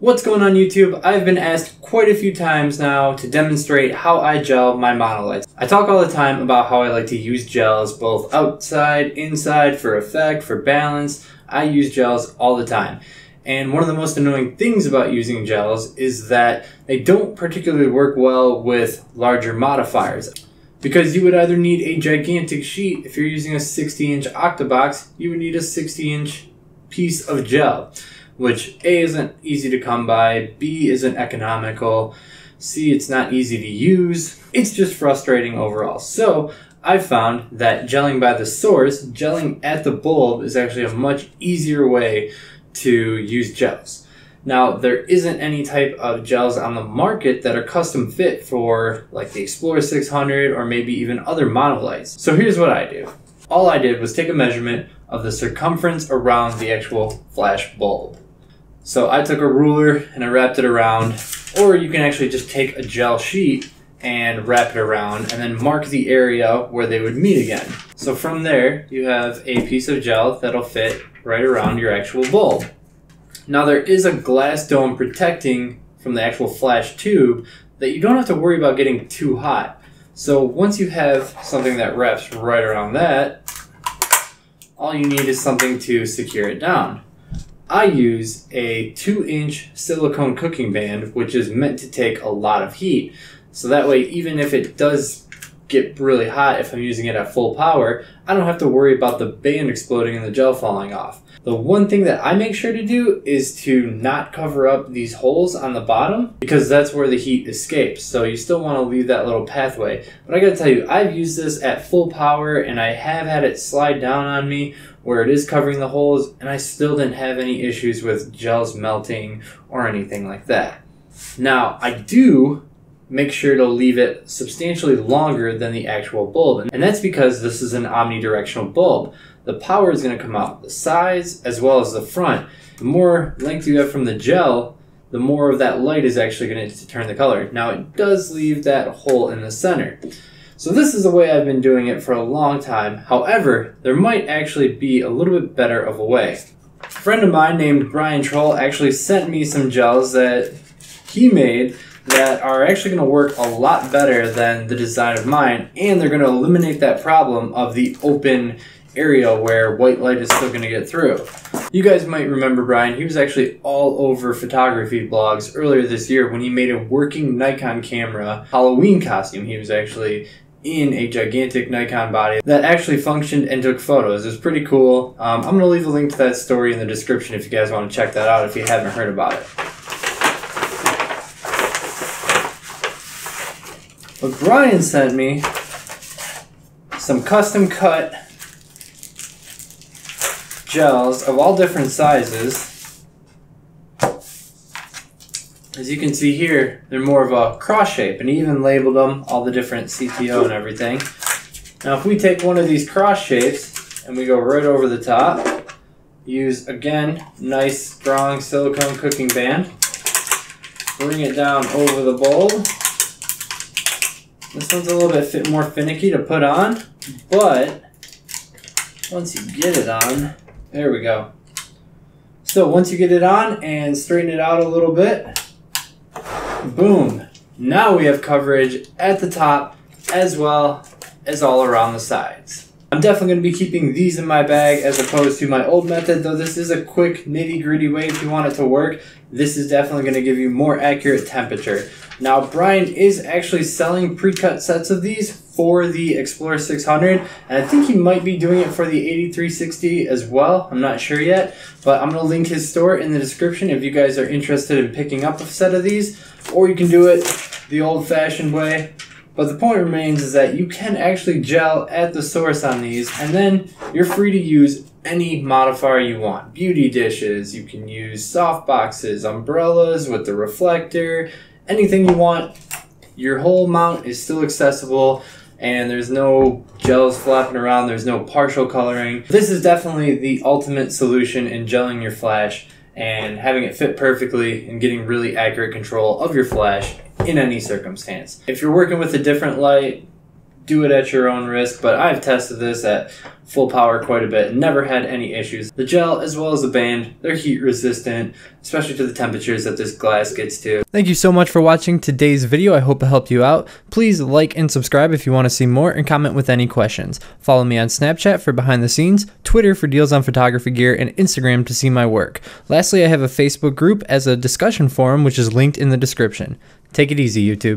What's going on YouTube? I've been asked quite a few times now to demonstrate how I gel my monolights. I talk all the time about how I like to use gels both outside, inside, for effect, for balance. I use gels all the time. And one of the most annoying things about using gels is that they don't particularly work well with larger modifiers. Because you would either need a gigantic sheet, if you're using a 60 inch Octabox, you would need a 60 inch piece of gel which A isn't easy to come by, B isn't economical, C it's not easy to use. It's just frustrating overall. So I've found that gelling by the source, gelling at the bulb, is actually a much easier way to use gels. Now, there isn't any type of gels on the market that are custom fit for like the Xplor 600 or maybe even other monolights. So here's what I do. All I did was take a measurement of the circumference around the actual flash bulb. So I took a ruler and I wrapped it around, or you can actually just take a gel sheet and wrap it around and then mark the area where they would meet again. So from there, you have a piece of gel that'll fit right around your actual bulb. Now there is a glass dome protecting from the actual flash tube that you don't have to worry about getting too hot. So once you have something that wraps right around that, all you need is something to secure it down. I use a 2 inch silicone cooking band, which is meant to take a lot of heat. So that way, even if it does get really hot if I'm using it at full power, I don't have to worry about the band exploding and the gel falling off. The one thing that I make sure to do is to not cover up these holes on the bottom because that's where the heat escapes. So you still want to leave that little pathway. But I gotta tell you, I've used this at full power and I have had it slide down on me where it is covering the holes and I still didn't have any issues with gels melting or anything like that. Now, I do make sure to leave it substantially longer than the actual bulb. And that's because this is an omnidirectional bulb. The power is going to come out the sides as well as the front. The more length you have from the gel, the more of that light is actually going to turn the color. Now it does leave that hole in the center. So this is the way I've been doing it for a long time. However, there might actually be a little bit better of a way. A friend of mine named Bryan Troll actually sent me some gels that he made that are actually going to work a lot better than the design of mine, and they're going to eliminate that problem of the open area where white light is still going to get through. You guys might remember Bryan, he was actually all over photography blogs earlier this year when he made a working Nikon camera Halloween costume. He was actually in a gigantic Nikon body that actually functioned and took photos. It was pretty cool. Um, I'm going to leave a link to that story in the description if you guys want to check that out if you haven't heard about it. But Bryan sent me some custom cut gels of all different sizes. As you can see here, they're more of a cross shape and he even labeled them, all the different CTO and everything. Now if we take one of these cross shapes and we go right over the top, use again, nice strong silicone cooking band, bring it down over the bulb, this one's a little bit more finicky to put on, but once you get it on, there we go. So once you get it on and straighten it out a little bit, boom. Now we have coverage at the top as well as all around the sides. I'm definitely going to be keeping these in my bag as opposed to my old method, though this is a quick nitty gritty way if you want it to work. This is definitely going to give you more accurate temperature. Now, Bryan is actually selling pre-cut sets of these for the Xplor 600, and I think he might be doing it for the AD600 as well. I'm not sure yet, but I'm going to link his store in the description if you guys are interested in picking up a set of these, or you can do it the old-fashioned way but the point remains is that you can actually gel at the source on these, and then you're free to use any modifier you want. Beauty dishes, you can use soft boxes, umbrellas with the reflector, anything you want. Your whole mount is still accessible and there's no gels flapping around, there's no partial coloring. This is definitely the ultimate solution in gelling your flash and having it fit perfectly and getting really accurate control of your flash in any circumstance. If you're working with a different light, do it at your own risk, but I've tested this at full power quite a bit and never had any issues. The gel as well as the band, they're heat resistant, especially to the temperatures that this glass gets to. Thank you so much for watching today's video. I hope it helped you out. Please like and subscribe if you want to see more and comment with any questions. Follow me on Snapchat for behind the scenes, Twitter for deals on photography gear, and Instagram to see my work. Lastly, I have a Facebook group as a discussion forum which is linked in the description. Take it easy, YouTube.